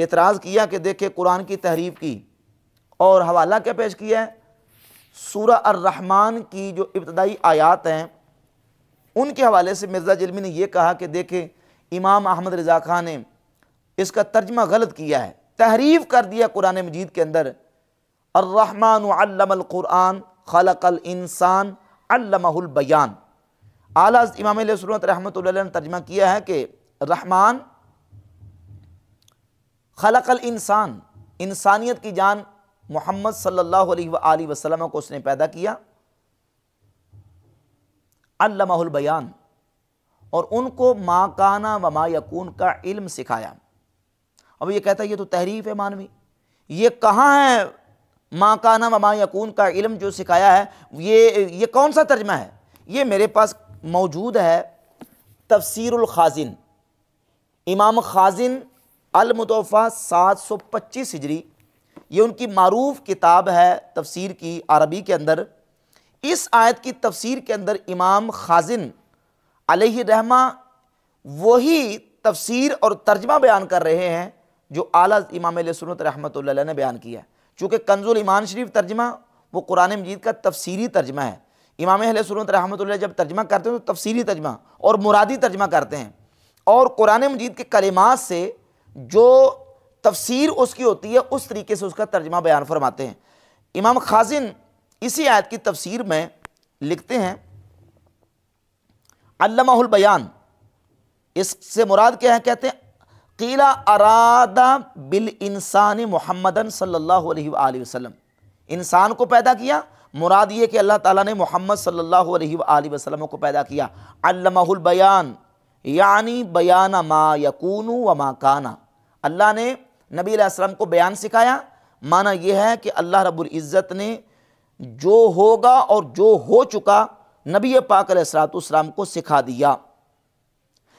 اعتراض کیا کہ دیکھے قرآن کی تحریف کی اور حوالہ کیا پیش کیا ہے؟ سورہ الرحمن کی جو ابتدائی آیات ہیں، ان کے حوالے سے مرزا جلمی نے یہ کہا کہ دیکھیں امام احمد رضا خان نے اس کا ترجمہ غلط کیا ہے۔ تحریف کر دیا قرآن مجید کے اندر۔ الرحمن علم القرآن، خلق الانسان، علمہ البیان۔ اعلیٰ امام علیہ سنت رحمۃ اللہ علیہ نے ترجمہ کیا ہے کہ رحمان خلق الانسان، انسانیت کی جان محمد صلی اللہ علیہ وآلہ وسلم کو اس نے پیدا کیا۔ علمہ البیان، اور ان کو ما کانا و ما یکون کا علم سکھایا۔ اب یہ کہتا ہے یہ تو تحریف ہے مانوی۔ یہ کہاں ہے ما کانا و ما یکون کا علم جو سکھایا ہے؟ یہ یہ کون سا ترجمہ ہے؟ یہ میرے پاس موجود ہے تفسیر الخازن۔ امام خازن المتوفہ سات سو پچیس ہجری، یہ ان کی معروف کتاب ہے تفسیر کی عربی کے اندر۔ اس آیت کی تفسیر کے اندر امام خازن علیہ رحمہ وہی تفسیر اور ترجمہ بیان کر رہے ہیں جو اعلیٰ امام علیہ سنت رحمۃ اللہ علیہ نے بیان کیا ہے۔ چونکہ کنز الایمان شریف ترجمہ، وہ قرآن مجید کا تفسیری ترجمہ ہے۔ امام علیہ سنت رحمۃ اللہ جب ترجمہ کرتے ہیں تو تفسیری ترجمہ اور مرادی ترجمہ کرتے ہیں۔ اور قرآن مجید کے کلمات سے جو تفسیر اس کی ہوتی ہے، اس طریقے سے اس کا ترجمہ بیان فرماتے ہیں۔ امام خازن اسی آیت کی تفسیر میں لکھتے ہیں، علمہ البیان۔ اس سے مراد کیا ہے؟ کہتے ہیں قیلہ ارادہ بالانسان محمدن صلی اللہ علیہ وآلہ وسلم۔ انسان کو پیدا کیا، مراد یہ کہ اللہ تعالیٰ نے محمد صلی اللہ علیہ وآلہ وسلم کو پیدا کیا۔ علمہ البیان۔ یعنی بیان ما یکون و ما کانا۔ اللہ نے نبی علیہ السلام کو بیان سکھایا۔ معنی یہ ہے کہ اللہ رب العزت نے جو ہوگا اور جو ہو چکا نبی پاک علیہ السلام کو سکھا دیا۔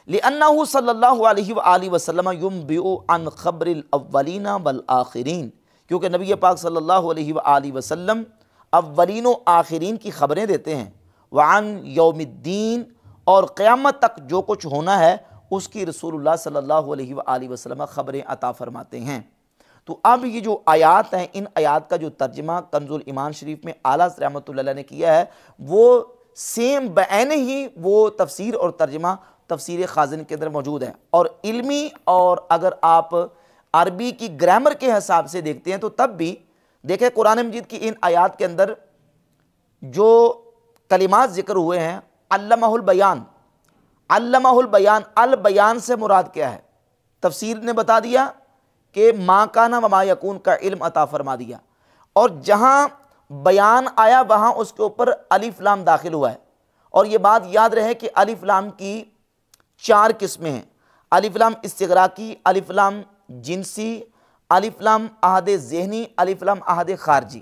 لِأَنَّهُ صلی اللہ علیہ وآلہ وسلم يُنبِعُ عن خبر الاولین والآخرین کیونکہ نبی پاک صلی اللہ علیہ وآلہ وسلم اولین و آخرین کی خبریں دیتے ہیں۔ وعن یوم الدین اور قیامت تک جو کچھ ہونا ہے، اس کی رسول اللہ صلی اللہ علیہ وآلہ وسلم خبریں عطا فرماتے ہیں۔ تو اب یہ جو آیات ہیں، ان آیات کا جو ترجمہ کنز الایمان شریف میں اعلیٰ رحمۃ اللہ علیہ نے کیا ہے، وہ سیم بعین ہی وہ تفسیر اور ترجمہ تفسیر خازن کے اندر موجود ہے۔ اور علمی اور اگر آپ عربی کی گرامر کے حساب سے دیکھتے ہیں، تو تب بھی دیکھیں قرآن مجید کی ان آیات کے اندر جو کلمات ذکر ہوئے ہیں علمہ البیان علمہ البیان البیان سے مراد کیا ہے؟ تفسیر نے بتا دیا کہ ما کانا و ما یکون کا علم عطا فرما دیا۔ اور جہاں بیان آیا، وہاں اس کے اوپر الف لام داخل ہوا ہے۔ اور یہ بات یاد رہے کہ الف لام کی چار قسمیں ہیں۔ الف لام استغراقی الف لام جنسی، الف لام عہد ذہنی، الف لام عہد خارجی۔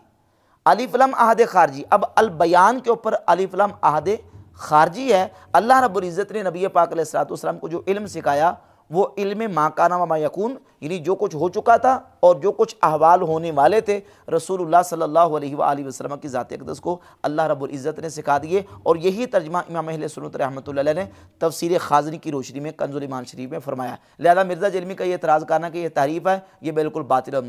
الف لام عہد خارجی۔ اب البیان کے اوپر الف لام عہد خارجی ہے۔ اللہ رب العزت نے نبی پاک علیہ السلام کو جو علم سکھایا، وہ علم ما کانا و ما یکون یعنی جو کچھ ہو چکا تھا اور جو کچھ احوال ہونے والے تھے، رسول اللہ صلی اللہ علیہ وآلہ وسلم کی ذات اقدس کو اللہ رب العزت نے سکھا دیے۔ اور یہی ترجمہ امام اہل سنت رحمۃ اللہ علیہ نے تفسیر خازنی کی روشنی میں، کنز الایمان شریف میں فرمایا۔ لہذا مرزا جلمی کا یہ اعتراض کرنا کہ یہ تعریف ہے، یہ بالکل باطل اور